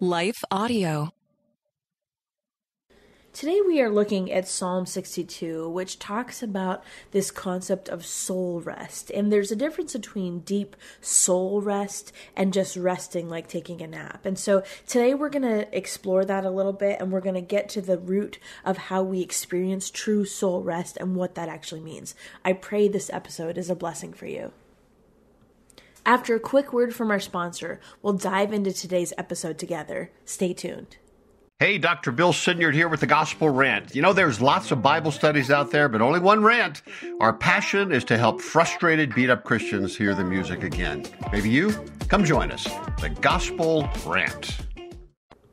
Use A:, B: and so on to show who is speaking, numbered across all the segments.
A: Life Audio.
B: Today we are looking at Psalm 62, which talks about this concept of soul rest. And there's a difference between deep soul rest and just resting like taking a nap. And so today we're going to explore that a little bit and we're going to get to the root of how we experience true soul rest and what that actually means. I pray this episode is a blessing for you. After a quick word from our sponsor, we'll dive into today's episode together. Stay tuned.
C: Hey, Dr. Bill Senyard here with the Gospel Rant. You know, there's lots of Bible studies out there, but only one rant. Our passion is to help frustrated, beat up Christians hear the music again. Maybe you? Come join us. The Gospel Rant.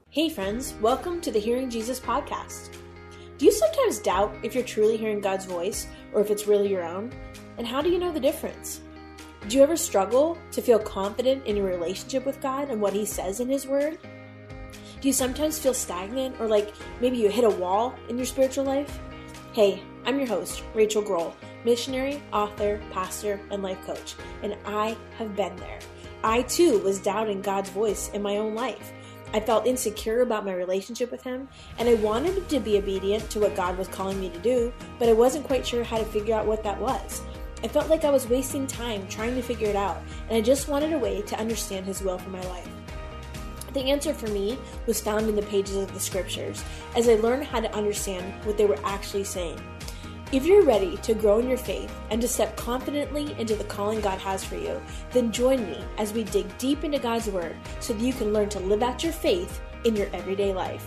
B: Hey, friends, welcome to the Hearing Jesus podcast. Do you sometimes doubt if you're truly hearing God's voice or if it's really your own? And how do you know the difference? Do you ever struggle to feel confident in your relationship with God and what He says in His Word? Do you sometimes feel stagnant or like maybe you hit a wall in your spiritual life? Hey, I'm your host, Rachael Groll, missionary, author, pastor, and life coach, and I have been there. I too was doubting God's voice in my own life. I felt insecure about my relationship with Him, and I wanted to be obedient to what God was calling me to do, but I wasn't quite sure how to figure out what that was. I felt like I was wasting time trying to figure it out, and I just wanted a way to understand His will for my life. The answer for me was found in the pages of the scriptures as I learned how to understand what they were actually saying. If you're ready to grow in your faith and to step confidently into the calling God has for you, then join me as we dig deep into God's Word so that you can learn to live out your faith in your everyday life.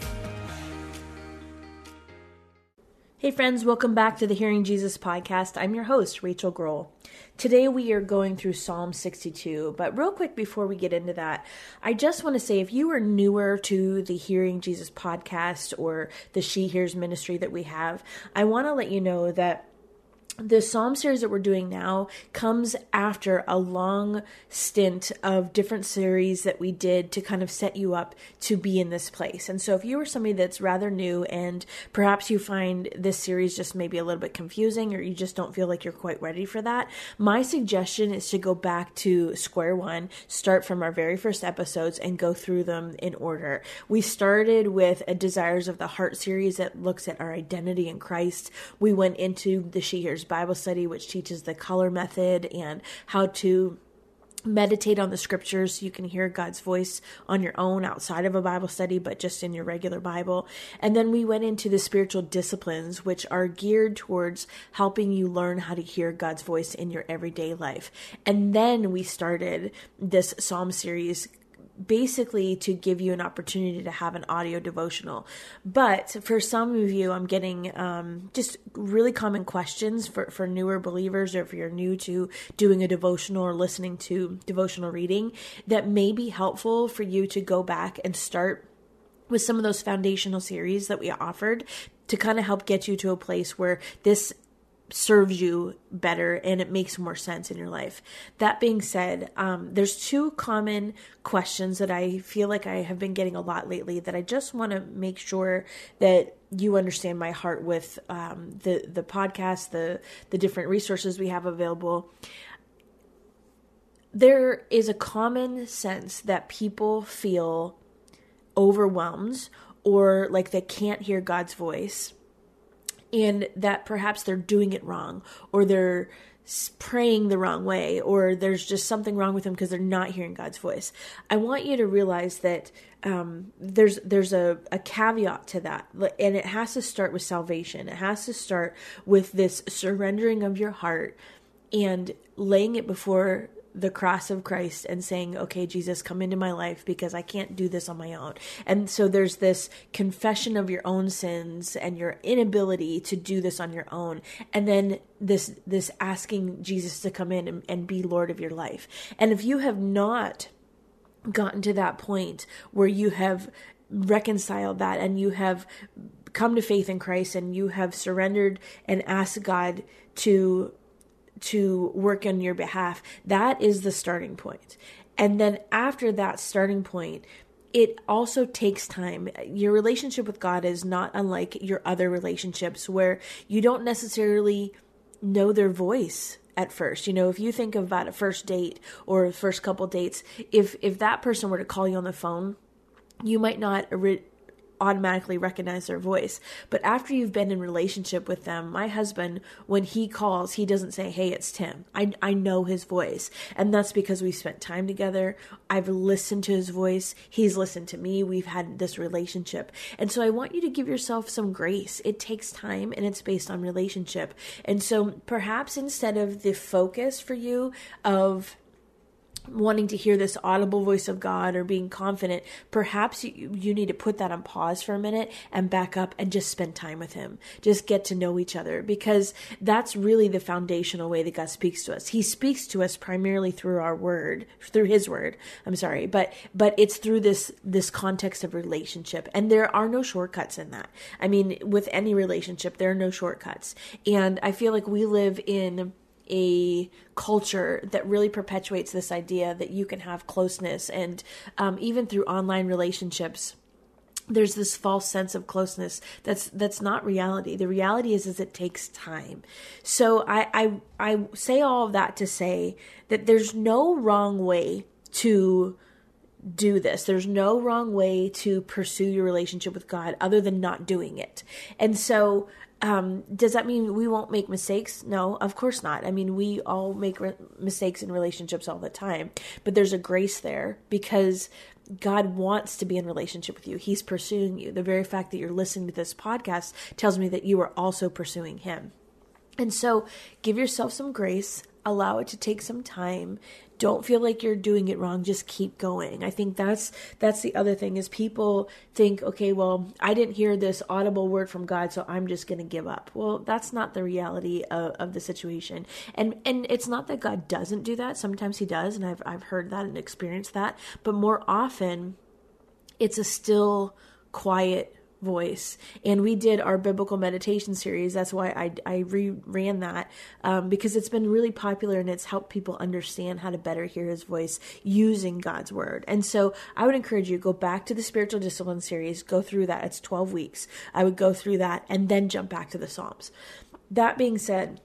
B: Hey, friends, welcome back to the Hearing Jesus podcast. I'm your host, Rachael Groll. Today we are going through Psalm 62, but real quick before we get into that, I just want to say if you are newer to the Hearing Jesus podcast or the She Hears ministry that we have, I want to let you know that the psalm series that we're doing now comes after a long stint of different series that we did to kind of set you up to be in this place. And so if you are somebody that's rather new and perhaps you find this series just maybe a little bit confusing or you just don't feel like you're quite ready for that, my suggestion is to go back to square one, start from our very first episodes and go through them in order. We started with a Desires of the Heart series that looks at our identity in Christ. We went into the She Hears Bible study, which teaches the color method and how to meditate on the scriptures so you can hear God's voice on your own outside of a Bible study, but just in your regular Bible. And then we went into the spiritual disciplines, which are geared towards helping you learn how to hear God's voice in your everyday life. And then we started this Psalm series basically to give you an opportunity to have an audio devotional. But for some of you, I'm getting um, just really common questions for, for newer believers or if you're new to doing a devotional or listening to devotional reading that may be helpful for you to go back and start with some of those foundational series that we offered to kind of help get you to a place where this serves you better and it makes more sense in your life. That being said, um, there's two common questions that I feel like I have been getting a lot lately that I just want to make sure that you understand my heart with um, the the podcast, the the different resources we have available. There is a common sense that people feel overwhelmed or like they can't hear God's voice and that perhaps they're doing it wrong or they're praying the wrong way or there's just something wrong with them because they're not hearing God's voice. I want you to realize that um, there's there's a, a caveat to that and it has to start with salvation. It has to start with this surrendering of your heart and laying it before the cross of Christ and saying, okay, Jesus, come into my life because I can't do this on my own. And so there's this confession of your own sins and your inability to do this on your own. And then this, this asking Jesus to come in and, and be Lord of your life. And if you have not gotten to that point where you have reconciled that and you have come to faith in Christ and you have surrendered and asked God to to work on your behalf. That is the starting point. And then after that starting point, it also takes time. Your relationship with God is not unlike your other relationships where you don't necessarily know their voice at first. You know, if you think about a first date or first couple dates, if if that person were to call you on the phone you might not automatically recognize their voice. But after you've been in relationship with them, my husband, when he calls, he doesn't say, Hey, it's Tim. I, I know his voice. And that's because we've spent time together. I've listened to his voice. He's listened to me. We've had this relationship. And so I want you to give yourself some grace. It takes time and it's based on relationship. And so perhaps instead of the focus for you of wanting to hear this audible voice of God or being confident, perhaps you, you need to put that on pause for a minute and back up and just spend time with Him. Just get to know each other because that's really the foundational way that God speaks to us. He speaks to us primarily through our word, through His word. I'm sorry, but but it's through this this context of relationship, and there are no shortcuts in that. I mean, with any relationship, there are no shortcuts, and I feel like we live in a culture that really perpetuates this idea that you can have closeness and um, even through online relationships there's this false sense of closeness that's that's not reality the reality is is it takes time so i i, I say all of that to say that there's no wrong way to do this. There's no wrong way to pursue your relationship with God other than not doing it. And so um, does that mean we won't make mistakes? No, of course not. I mean, we all make re- mistakes in relationships all the time, but there's a grace there because God wants to be in relationship with you. He's pursuing you. The very fact that you're listening to this podcast tells me that you are also pursuing Him. And so give yourself some grace, allow it to take some time. Don't feel like you're doing it wrong. Just keep going. I think that's that's the other thing is people think okay well i didn't hear this audible word from god so i'm just going to give up. Well that's not the reality of, of the situation. And and it's not that god doesn't do that. Sometimes he does and i've i've heard that and experienced that. But more often it's a still quiet voice. And we did our biblical meditation series. That's why I, I ran that um, because it's been really popular and it's helped people understand how to better hear his voice using God's word. And so I would encourage you go back to the spiritual discipline series, go through that. It's 12 weeks. I would go through that and then jump back to the Psalms. That being said,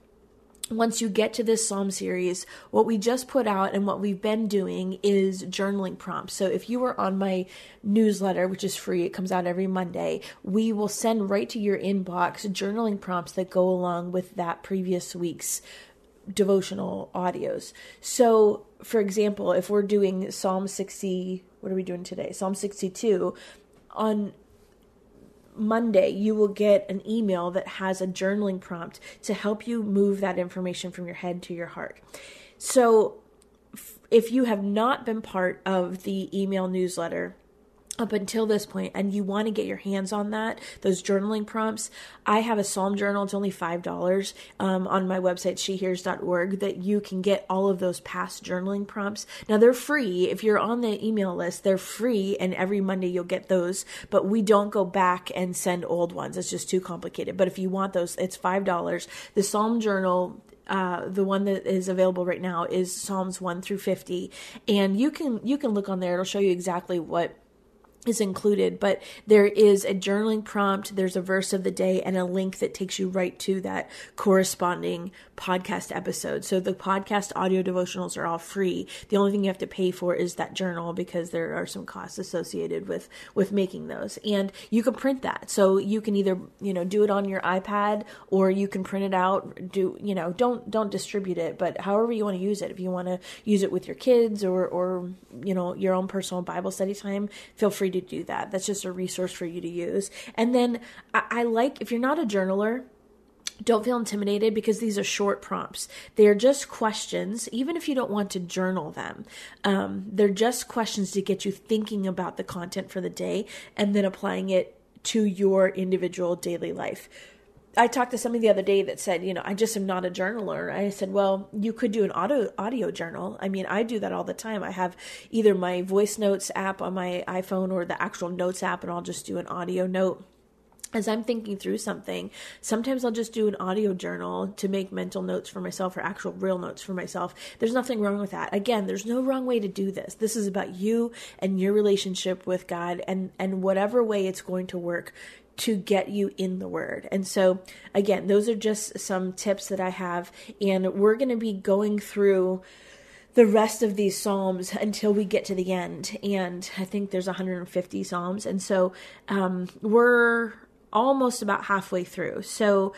B: once you get to this psalm series, what we just put out and what we've been doing is journaling prompts. So if you were on my newsletter, which is free, it comes out every Monday, we will send right to your inbox journaling prompts that go along with that previous week's devotional audios. So, for example, if we're doing Psalm 60, what are we doing today? Psalm 62 on Monday, you will get an email that has a journaling prompt to help you move that information from your head to your heart. So, if you have not been part of the email newsletter, up until this point and you want to get your hands on that those journaling prompts i have a psalm journal it's only five dollars um, on my website shehears.org that you can get all of those past journaling prompts. Now they're free if you're on the email list they're free and every monday you'll get those but we don't go back and send old ones it's just too complicated. But if you want those it's five dollars. The psalm journal uh, the one that is available right now is Psalms 1 through 50 and you can you can look on there it'll show you exactly what is included, but there is a journaling prompt, there's a verse of the day, and a link that takes you right to that corresponding podcast episode. So the podcast audio devotionals are all free. The only thing you have to pay for is that journal because there are some costs associated with with making those. And you can print that. So you can either, you know, do it on your iPad or you can print it out, do, you know, don't don't distribute it, but however you want to use it. If you want to use it with your kids or or you know, your own personal Bible study time, feel free to do that. That's just a resource for you to use. And then I, I like, if you're not a journaler, don't feel intimidated because these are short prompts. They are just questions, even if you don't want to journal them. Um, they're just questions to get you thinking about the content for the day and then applying it to your individual daily life. I talked to somebody the other day that said, you know, I just am not a journaler. I said, well, you could do an audio audio journal. I mean, I do that all the time. I have either my voice notes app on my iPhone or the actual notes app, and I'll just do an audio note as I'm thinking through something, sometimes I'll just do an audio journal to make mental notes for myself or actual real notes for myself. There's nothing wrong with that. Again, there's no wrong way to do this. This is about you and your relationship with God and and whatever way it's going to work to get you in the word. And so, again, those are just some tips that I have. And we're going to be going through the rest of these psalms until we get to the end. And i think there's 150 psalms. And so um, we're almost about halfway through. So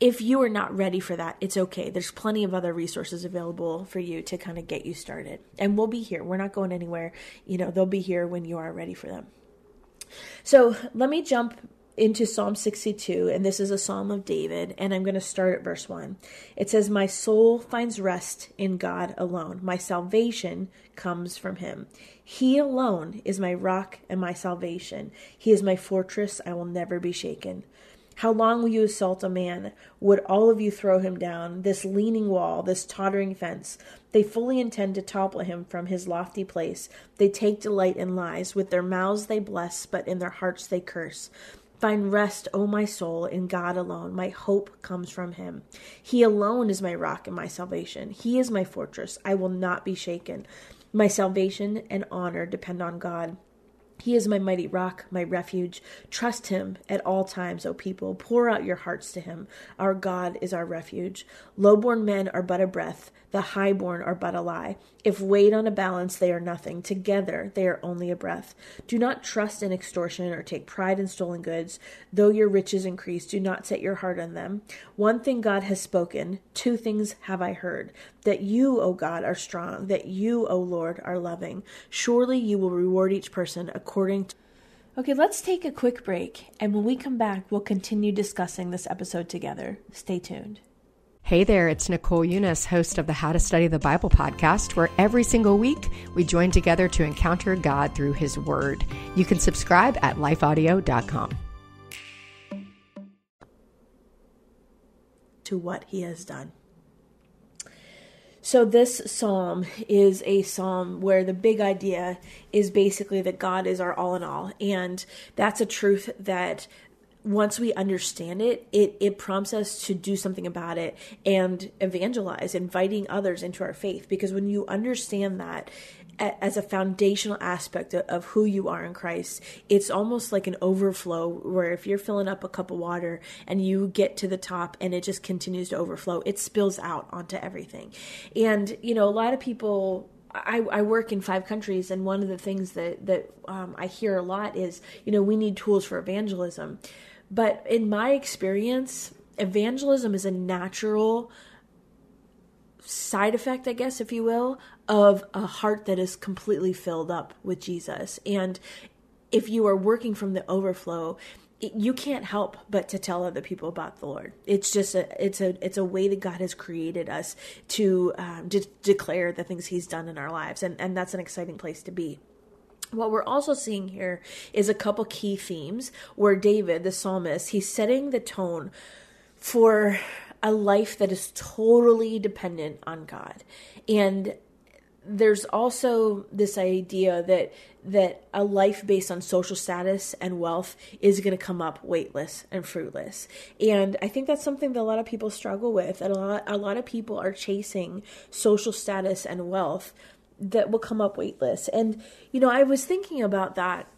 B: if you are not ready for that it's okay. There's plenty of other resources available for you to kind of get you started. And we'll be here. We're not going anywhere. You know they'll be here when you are ready for them so let me jump into Psalm 62, and this is a psalm of David, and I'm going to start at verse 1. It says, My soul finds rest in God alone. My salvation comes from him. He alone is my rock and my salvation. He is my fortress. I will never be shaken. How long will you assault a man? Would all of you throw him down? This leaning wall, this tottering fence. They fully intend to topple him from his lofty place. They take delight in lies. With their mouths they bless, but in their hearts they curse. Find rest, O my soul, in God alone. My hope comes from him. He alone is my rock and my salvation. He is my fortress. I will not be shaken. My salvation and honor depend on God. He is my mighty rock, my refuge. Trust him at all times, O people. Pour out your hearts to him. Our God is our refuge. Low-born men are but a breath, the high-born are but a lie. If weighed on a balance, they are nothing. Together, they are only a breath. Do not trust in extortion or take pride in stolen goods. Though your riches increase, do not set your heart on them. One thing God has spoken, two things have I heard that you, O God, are strong, that you, O Lord, are loving. Surely you will reward each person according to. Okay, let's take a quick break, and when we come back, we'll continue discussing this episode together. Stay tuned.
A: Hey there, it's Nicole Unice, host of the How to Study the Bible podcast, where every single week we join together to encounter God through His Word. You can subscribe at lifeaudio.com.
B: To what He has done. So, this psalm is a psalm where the big idea is basically that God is our all in all. And that's a truth that once we understand it, it it prompts us to do something about it and evangelize, inviting others into our faith. Because when you understand that as a foundational aspect of who you are in Christ, it's almost like an overflow where if you're filling up a cup of water and you get to the top and it just continues to overflow, it spills out onto everything. And you know, a lot of people I, I, work in five countries, and one of the things that that um, I hear a lot is, you know, we need tools for evangelism. But in my experience, evangelism is a natural side effect, I guess, if you will, of a heart that is completely filled up with Jesus. And if you are working from the overflow, you can't help but to tell other people about the Lord. It's just a it's a it's a way that God has created us to um, de- declare the things He's done in our lives, and and that's an exciting place to be. What we're also seeing here is a couple key themes where David, the psalmist, he's setting the tone for a life that is totally dependent on God. And there's also this idea that that a life based on social status and wealth is going to come up weightless and fruitless. And I think that's something that a lot of people struggle with. And a lot a lot of people are chasing social status and wealth that will come up weightless. And you know, I was thinking about that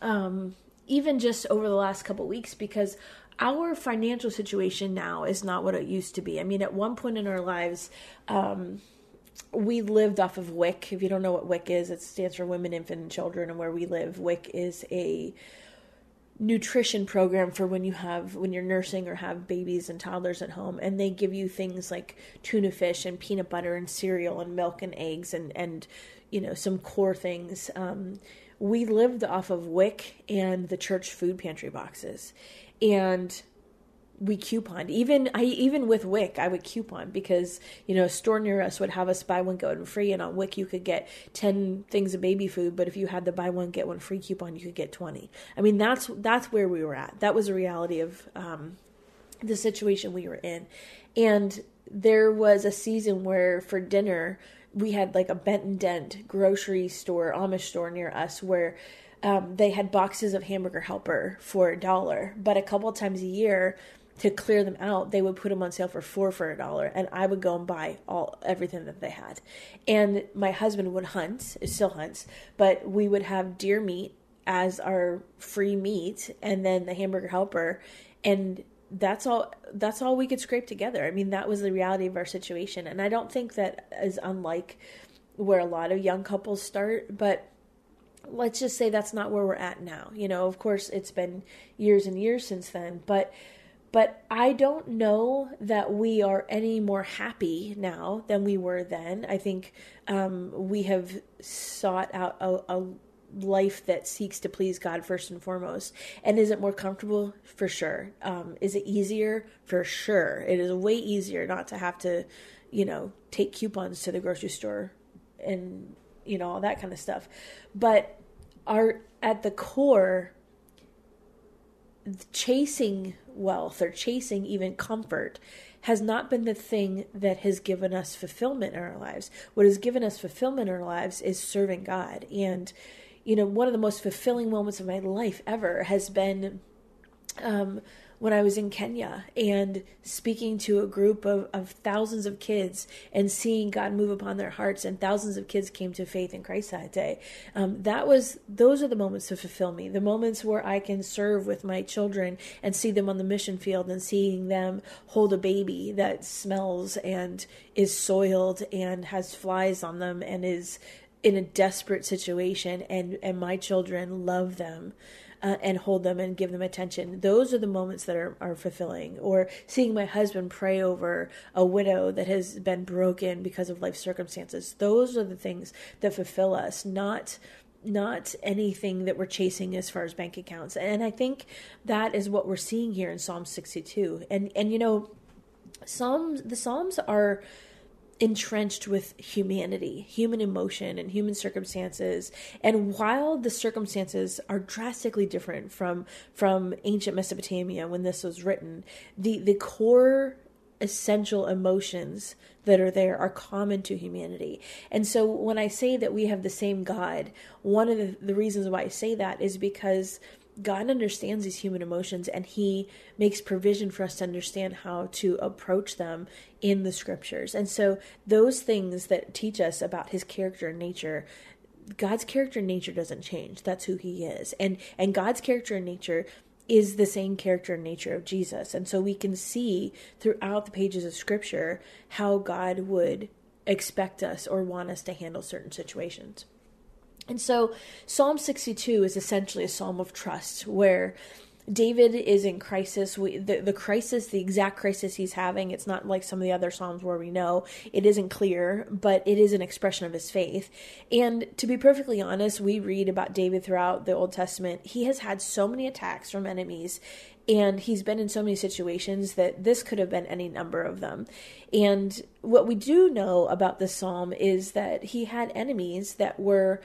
B: um, even just over the last couple weeks because our financial situation now is not what it used to be. I mean, at one point in our lives, um, we lived off of WIC. If you don't know what WIC is, it stands for Women, Infant, and Children. And where we live, WIC is a nutrition program for when you have when you're nursing or have babies and toddlers at home and they give you things like tuna fish and peanut butter and cereal and milk and eggs and and you know some core things. Um, we lived off of wic and the church food pantry boxes. And we couponed. Even i even with wic i would coupon because you know a store near us would have us buy one get one free and on wic you could get 10 things of baby food but if you had the buy one get one free coupon you could get 20 i mean that's that's where we were at. That was a reality of um, the situation we were in. And there was a season where for dinner we had like a Benton Dent grocery store amish store near us where um, they had boxes of hamburger helper for a dollar. But a couple times a year to clear them out, they would put them on sale for four for a dollar, and I would go and buy all everything that they had. And my husband would hunt, still hunts, but we would have deer meat as our free meat, and then the hamburger helper, and that's all that's all we could scrape together. I mean, that was the reality of our situation. And I don't think that is unlike where a lot of young couples start, but let's just say that's not where we're at now. You know, of course it's been years and years since then, but but I don't know that we are any more happy now than we were then. I think um, we have sought out a, a life that seeks to please God first and foremost. And is it more comfortable? For sure. Um, is it easier? For sure. It is way easier not to have to, you know, take coupons to the grocery store and, you know, all that kind of stuff. But are at the core, chasing wealth or chasing even comfort has not been the thing that has given us fulfillment in our lives. What has given us fulfillment in our lives is serving God. And you know, one of the most fulfilling moments of my life ever has been um, when I was in Kenya and speaking to a group of, of thousands of kids and seeing God move upon their hearts, and thousands of kids came to faith in Christ that day. Um, that was those are the moments to fulfill me. The moments where I can serve with my children and see them on the mission field and seeing them hold a baby that smells and is soiled and has flies on them and is in a desperate situation and and my children love them uh, and hold them and give them attention. Those are the moments that are, are fulfilling. Or seeing my husband pray over a widow that has been broken because of life circumstances. Those are the things that fulfill us, not not anything that we're chasing as far as bank accounts. And I think that is what we're seeing here in Psalm 62. And and you know, Psalms the Psalms are entrenched with humanity, human emotion, and human circumstances. And while the circumstances are drastically different from from ancient Mesopotamia when this was written, the the core essential emotions that are there are common to humanity. And so when I say that we have the same God, one of the, the reasons why I say that is because God understands these human emotions and He makes provision for us to understand how to approach them in the scriptures. And so, those things that teach us about His character and nature. God's character and nature doesn't change. That's who he is. And and God's character and nature is the same character and nature of Jesus. And so we can see throughout the pages of scripture how God would expect us or want us to handle certain situations. And so Psalm 62 is essentially a psalm of trust where David is in crisis. We, the, the crisis, the exact crisis he's having, it's not like some of the other Psalms where we know it isn't clear, but it is an expression of his faith. And to be perfectly honest, we read about David throughout the Old Testament. He has had so many attacks from enemies, and he's been in so many situations that this could have been any number of them. And what we do know about this psalm is that he had enemies that were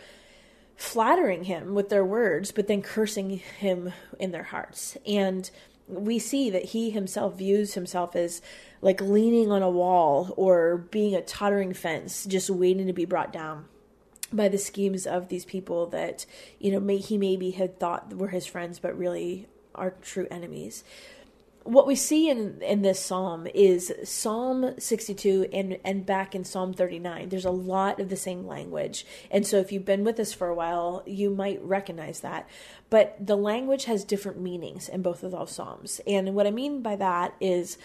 B: flattering him with their words, but then cursing him in their hearts. And we see that he himself views himself as like leaning on a wall or being a tottering fence, just waiting to be brought down by the schemes of these people that you know may, he maybe had thought were his friends, but really are true enemies what we see in in this psalm is Psalm 62 and and back in Psalm 39. There's a lot of the same language. And so if you've been with us for a while, you might recognize that. But the language has different meanings in both of those psalms. And what I mean by that is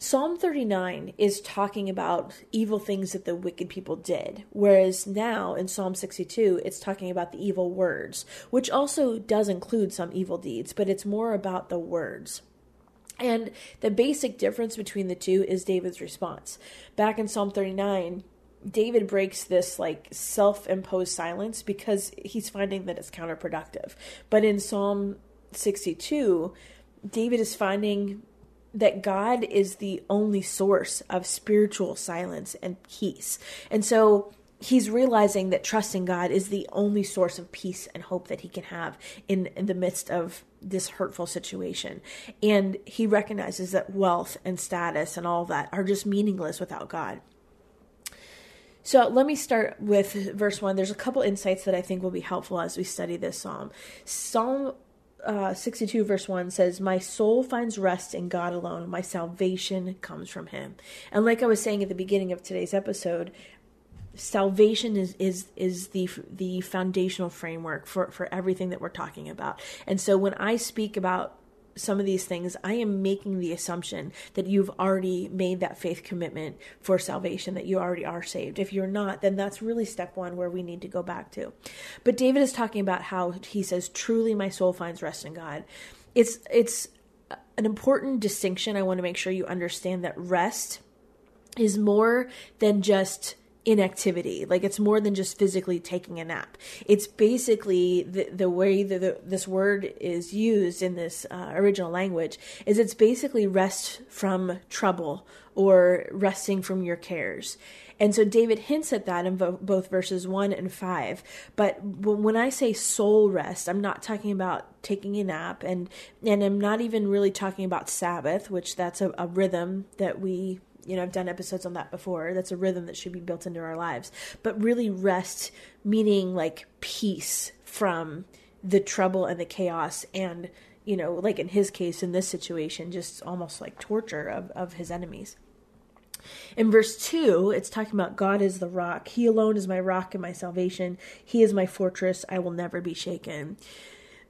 B: Psalm 39 is talking about evil things that the wicked people did, whereas now in Psalm 62, it's talking about the evil words, which also does include some evil deeds, but it's more about the words. And the basic difference between the two is David's response. Back in Psalm 39, David breaks this like self-imposed silence because he's finding that it's counterproductive. But in Psalm 62, David is finding that God is the only source of spiritual silence and peace. And so he's realizing that trusting God is the only source of peace and hope that he can have in, in the midst of this hurtful situation. And he recognizes that wealth and status and all that are just meaningless without God. So let me start with verse 1. There's a couple insights that I think will be helpful as we study this psalm. Psalm uh, 62, verse 1 says, My soul finds rest in God alone. My salvation comes from Him. And like I was saying at the beginning of today's episode, salvation is is is the the foundational framework for for everything that we're talking about. And so when I speak about some of these things, I am making the assumption that you've already made that faith commitment for salvation, that you already are saved. If you're not, then that's really step one where we need to go back to. But David is talking about how he says, Truly my soul finds rest in God. It's, it's, an important distinction I want to make sure you understand that rest is more than just inactivity. Like it's more than just physically taking a nap. It's basically the the way that the, this word is used in this uh, original language is it's basically rest from trouble or resting from your cares. And so David hints at that in both verses 1 and 5. But when I say soul rest, I'm not talking about taking a nap and and I'm not even really talking about Sabbath, which that's a, a rhythm that we you know, I've done episodes on that before. That's a rhythm that should be built into our lives. But really, rest meaning like peace from the trouble and the chaos and, you know, like in his case, in this situation, just almost like torture of, of his enemies. In verse 2, it's talking about God is the rock. He alone is my rock and my salvation. He is my fortress. I will never be shaken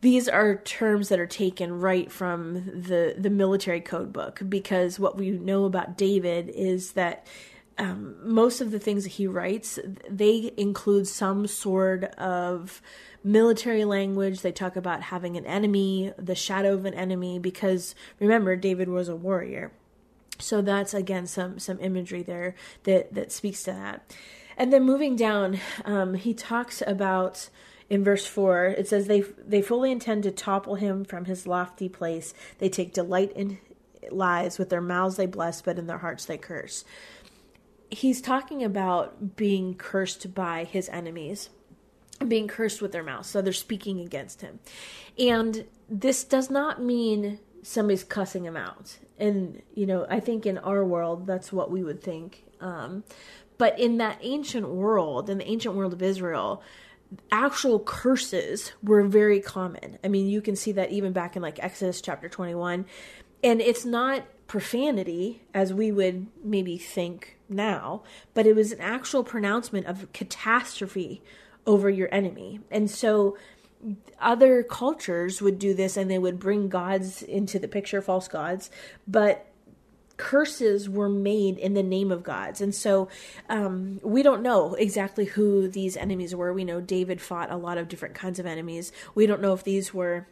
B: these are terms that are taken right from the the military code book because what we know about David is that um, most of the things that he writes they include some sort of military language. They talk about having an enemy the shadow of an enemy because remember David was a warrior. So that's again some some imagery there that that speaks to that. And then moving down um, he talks about in verse 4 it says they they fully intend to topple him from his lofty place. They take delight in lies. With their mouths they bless but in their hearts they curse. He's talking about being cursed by his enemies being cursed with their mouths. So they're speaking against him. And this does not mean somebody's cussing him out. And you know i think in our world that's what we would think. Um, but in that ancient world in the ancient world of israel actual curses were very common. I mean, you can see that even back in like Exodus chapter 21. And it's not profanity as we would maybe think now, but it was an actual pronouncement of catastrophe over your enemy. And so other cultures would do this and they would bring gods into the picture, false gods, but curses were made in the name of gods. And so um, we don't know exactly who these enemies were. We know David fought a lot of different kinds of enemies. We don't know if these were.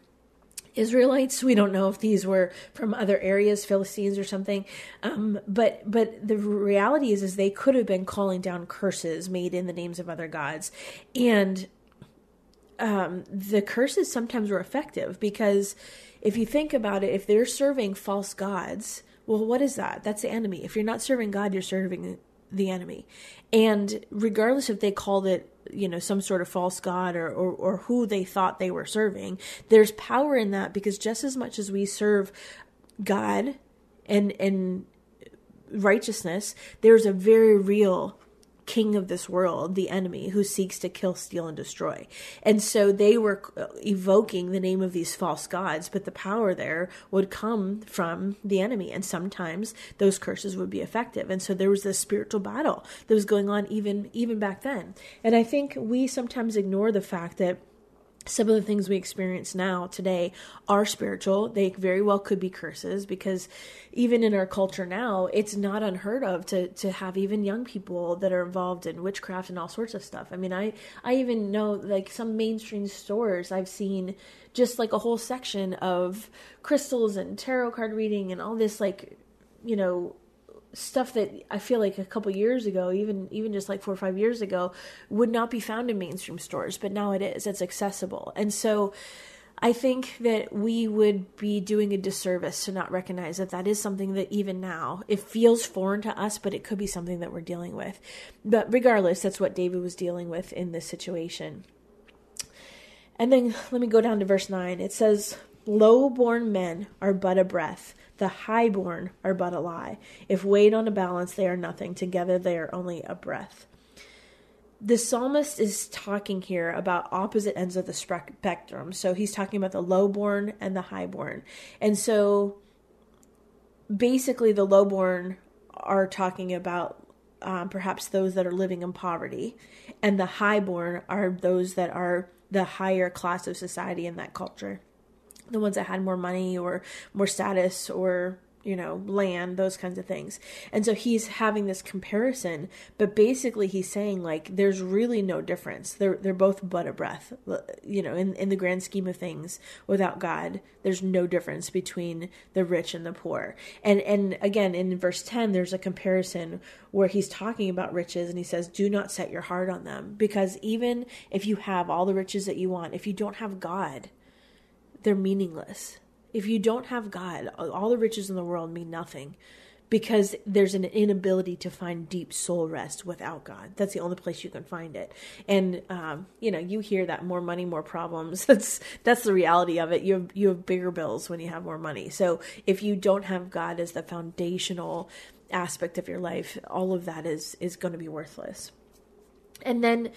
B: Israelites. We don't know if these were from other areas, Philistines or something. Um, but but the reality is, is they could have been calling down curses made in the names of other gods, and um, the curses sometimes were effective because if you think about it, if they're serving false gods, well, what is that? That's the enemy. If you're not serving God, you're serving the enemy. And regardless if they called it, you know, some sort of false God or, or, or who they thought they were serving, there's power in that because just as much as we serve God and and righteousness, there's a very real king of this world, the enemy, who seeks to kill, steal, and destroy. And so they were evoking the name of these false gods, but the power there would come from the enemy. And sometimes those curses would be effective. And so there was this spiritual battle that was going on even even back then. And I think we sometimes ignore the fact that some of the things we experience now today are spiritual. They very well could be curses because even in our culture now, it's not unheard of to to have even young people that are involved in witchcraft and all sorts of stuff. I mean, I I even know like some mainstream stores I've seen just like a whole section of crystals and tarot card reading and all this like you know stuff that I feel like a couple years ago, even even just like four or five years ago, would not be found in mainstream stores, but now it is. It's accessible, and so I think that we would be doing a disservice to not recognize that that is something that even now it feels foreign to us, but it could be something that we're dealing with. But regardless, that's what David was dealing with in this situation. And then let me go down to verse 9. It says, Low born men are but a breath the highborn are but a lie. If weighed on a balance, they are nothing. Together, they are only a breath. The psalmist is talking here about opposite ends of the spectrum. So he's talking about the lowborn and the highborn. And so basically, the lowborn are talking about um, perhaps those that are living in poverty, and the highborn are those that are the higher class of society in that culture. The ones that had more money or more status or you know, land, those kinds of things. And so he's having this comparison, but basically he's saying like there's really no difference. They're they're both but a breath. You know, in in the grand scheme of things, without God, there's no difference between the rich and the poor. And and again in verse 10 there's a comparison where he's talking about riches and he says do not set your heart on them because even if you have all the riches that you want, if you don't have God, they're meaningless if you don't have God, all the riches in the world mean nothing because there's an inability to find deep soul rest without God. That's the only place you can find it. And um, you know, you hear that more money, more problems. That's that's the reality of it. You have you have bigger bills when you have more money. So if you don't have God as the foundational aspect of your life, all of that is is going to be worthless. And then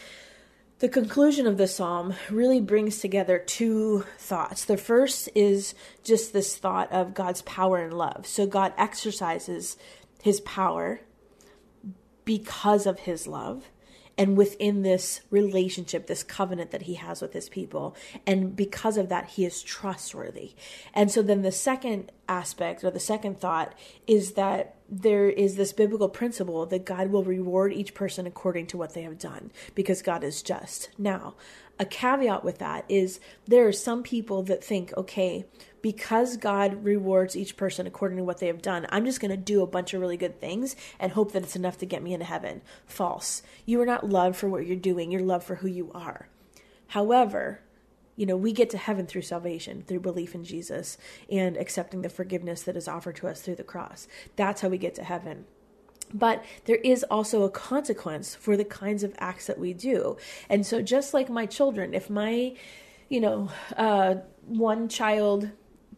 B: the conclusion of the psalm really brings together two thoughts. The first is just this thought of God's power and love. So God exercises his power because of his love and within this relationship, this covenant that he has with his people. And because of that, he is trustworthy. And so then the second aspect or the second thought is that there is this biblical principle that God will reward each person according to what they have done because God is just. Now, a caveat with that is there are some people that think, okay, because God rewards each person according to what they have done, I'm just going to do a bunch of really good things and hope that it's enough to get me into heaven. False. You are not loved for what you're doing, you're loved for who you are. However, you know, we get to heaven through salvation, through belief in Jesus and accepting the forgiveness that is offered to us through the cross. That's how we get to heaven. But there is also a consequence for the kinds of acts that we do. And so, just like my children, if my, you know, uh, one child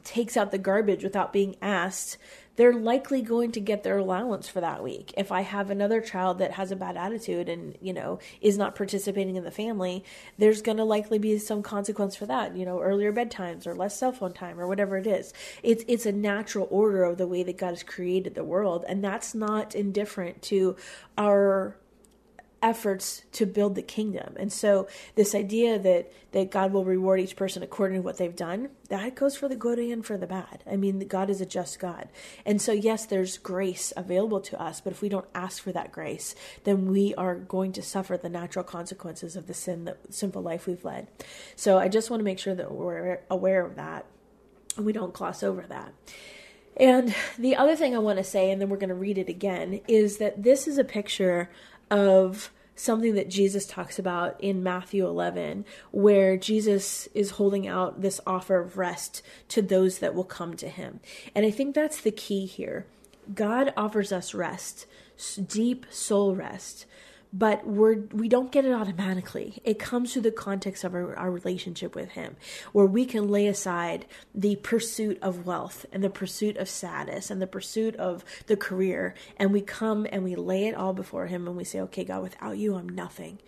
B: takes out the garbage without being asked, they're likely going to get their allowance for that week. If I have another child that has a bad attitude and, you know, is not participating in the family, there's going to likely be some consequence for that, you know, earlier bedtimes or less cell phone time or whatever it is. It's it's a natural order of the way that God has created the world, and that's not indifferent to our efforts to build the kingdom. And so this idea that that God will reward each person according to what they've done, that goes for the good and for the bad. I mean, God is a just God. And so yes, there's grace available to us, but if we don't ask for that grace, then we are going to suffer the natural consequences of the sin that sinful life we've led. So I just want to make sure that we're aware of that and we don't gloss over that. And the other thing I want to say, and then we're going to read it again, is that this is a picture of something that Jesus talks about in Matthew 11, where Jesus is holding out this offer of rest to those that will come to him. And I think that's the key here. God offers us rest, deep soul rest, but we're we don't get it automatically. It comes through the context of our, our, relationship with him where we can lay aside the pursuit of wealth and the pursuit of status and the pursuit of the career and we come and we lay it all before him and we say okay god without you i'm nothing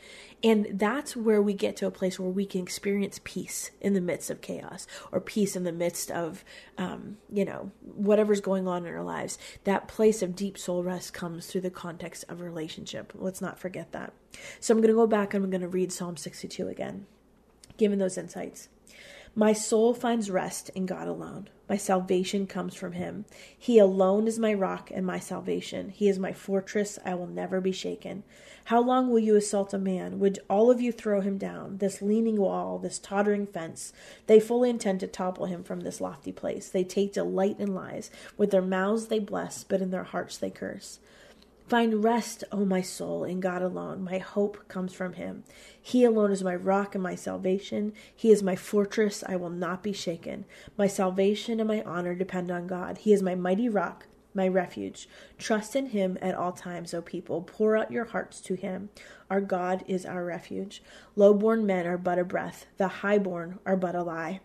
B: and that's where we get to a place where we can experience peace in the midst of chaos or peace in the midst of, um, you know, whatever's going on in our lives. That place of deep soul rest comes through the context of relationship. Let's not forget that. So I'm going to go back and I'm going to read Psalm 62 again, given those insights. My soul finds rest in God alone. My salvation comes from him. He alone is my rock and my salvation. He is my fortress. I will never be shaken. How long will you assault a man? Would all of you throw him down? This leaning wall, this tottering fence. They fully intend to topple him from this lofty place. They take delight in lies. With their mouths they bless, but in their hearts they curse. Find rest, O my soul, in God alone. My hope comes from him. He alone is my rock and my salvation. He is my fortress. I will not be shaken. My salvation and my honor depend on God. He is my mighty rock, my refuge. Trust in him at all times, O people. Pour out your hearts to him. Our God is our refuge. Low born men are but a breath, the high born are but a lie.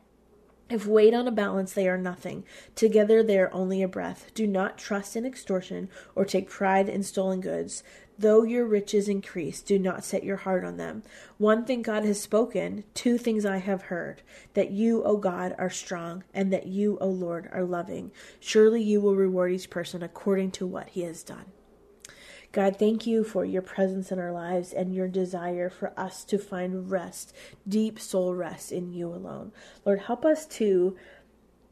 B: If weighed on a balance, they are nothing. Together, they are only a breath. Do not trust in extortion or take pride in stolen goods. Though your riches increase, do not set your heart on them. One thing God has spoken, two things I have heard that you, O God, are strong, and that you, O Lord, are loving. Surely you will reward each person according to what he has done. God, thank you for your presence in our lives and your desire for us to find rest, deep soul rest in you alone. Lord, help us to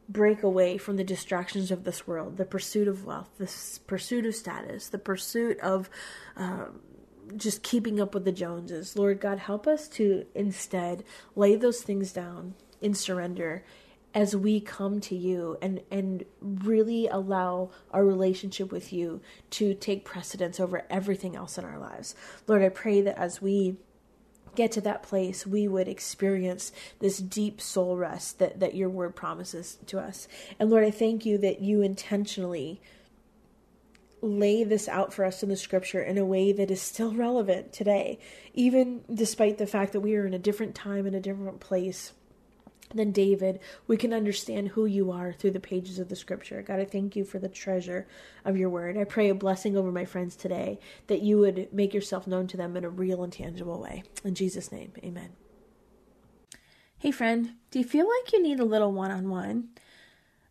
B: break away from the distractions of this world the pursuit of wealth, the pursuit of status, the pursuit of um, just keeping up with the Joneses. Lord God, help us to instead lay those things down in surrender as we come to you and and really allow our relationship with you to take precedence over everything else in our lives. Lord, I pray that as we get to that place, we would experience this deep soul rest that, that your word promises to us. And Lord, I thank you that you intentionally lay this out for us in the scripture in a way that is still relevant today, even despite the fact that we are in a different time and a different place than David, we can understand who you are through the pages of the scripture. God, I thank you for the treasure of your word. I pray a blessing over my friends today that you would make yourself known to them in a real and tangible way. In Jesus' name, amen. Hey, friend, do you feel like you need a little one on one?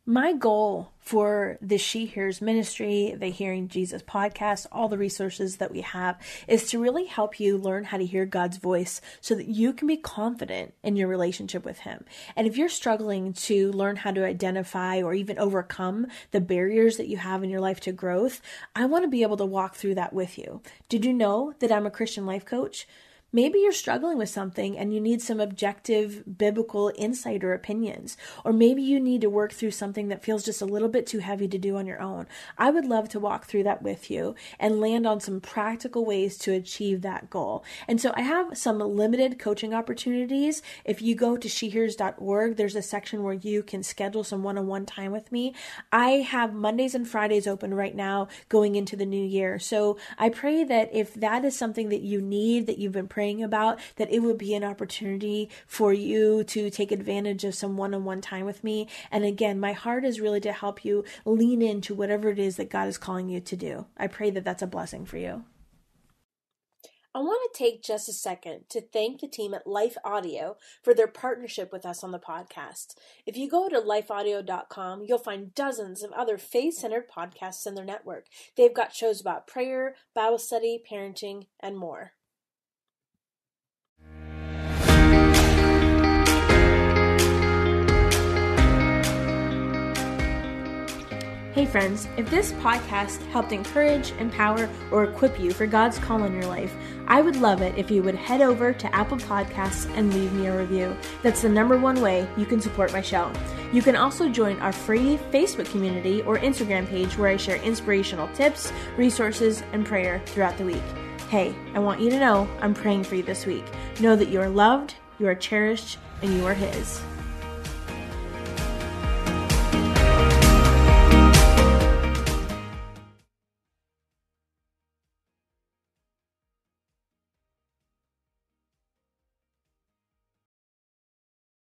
B: My goal for the She Hears ministry, the Hearing Jesus podcast, all the resources that we have is to really help you learn how to hear God's voice so that you can be confident in your relationship with Him. And if you're struggling to learn how to identify or even overcome the barriers that you have in your life to growth, I want to be able to walk through that with you. Did you know that I'm a Christian life coach? Maybe you're struggling with something and you need some objective biblical insight or opinions. Or maybe you need to work through something that feels just a little bit too heavy to do on your own. I would love to walk through that with you and land on some practical ways to achieve that goal. And so I have some limited coaching opportunities. If you go to shehears.org, there's a section where you can schedule some one on one time with me. I have Mondays and Fridays open right now going into the new year. So I pray that if that is something that you need, that you've been praying praying about, that it would be an opportunity for you to take advantage of some one on one time with me. And again, my heart is really to help you lean into whatever it is that God is calling you to do. I pray that that's a blessing for you. I want to take just a second to thank the team at Life Audio for their partnership with us on the podcast. If you go to lifeaudio.com, you'll find dozens of other faith centered podcasts in their network. They've got shows about prayer, Bible study, parenting, and more. Hey, friends, if this podcast helped encourage, empower, or equip you for God's call in your life, I would love it if you would head over to Apple Podcasts and leave me a review. That's the number one way you can support my show. You can also join our free Facebook community or Instagram page where I share inspirational tips, resources, and prayer throughout the week. Hey, I want you to know I'm praying for you this week. Know that you are loved, you are cherished, and you are His.